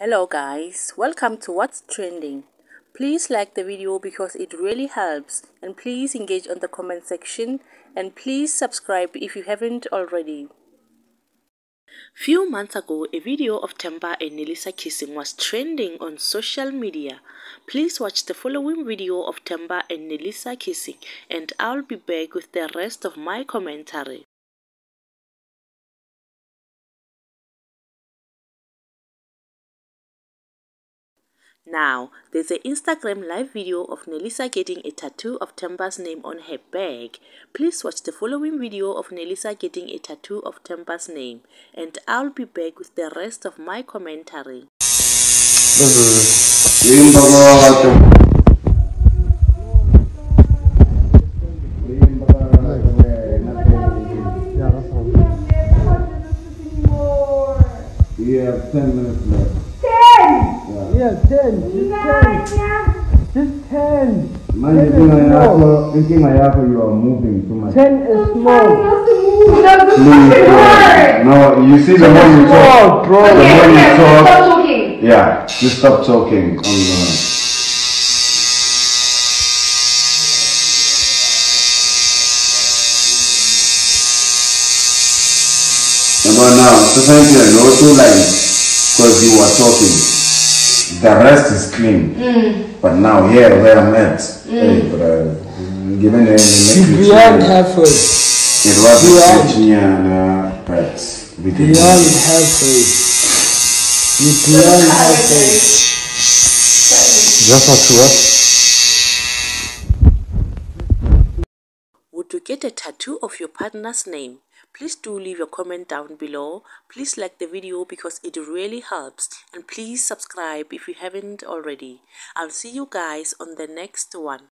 hello guys. Welcome to what's trending. Please like the video because it really helps. And please engage on the comment section. And please subscribe if you haven't already. Few months ago, a video of Themba and Nelisa kissing was trending on social media. Please watch the following video of Themba and Nelisa kissing and I'll be back with the rest of my commentary. Now, there's an Instagram live video of Nelisa getting a tattoo of Themba's name on her back. Please watch the following video of Nelisa getting a tattoo of Themba's name and I'll be back with the rest of my commentary. We have 10 minutes left. Yeah, 10. Just 10. Just 10. Man, Ten thinking is I small. have, thinking I have, you are moving too much. 10 is small. Please, no, you see the more you talk, Small, bro. the more you Stop talk, talking. yeah, just stop talking. Oh, on the- Remember now, sometimes you know two lines because you were talking. The rest is clean. But now here where I'm at, hey, but uh, given the Beyond halfway. it was beyond. teaching and but we did Beyond halfway. You beyond halfway. Just not to us. You get a tattoo of your partner's name? Please do leave your comment down below. Please like the video because it really helps. And please subscribe if you haven't already. I'll see you guys on the next one.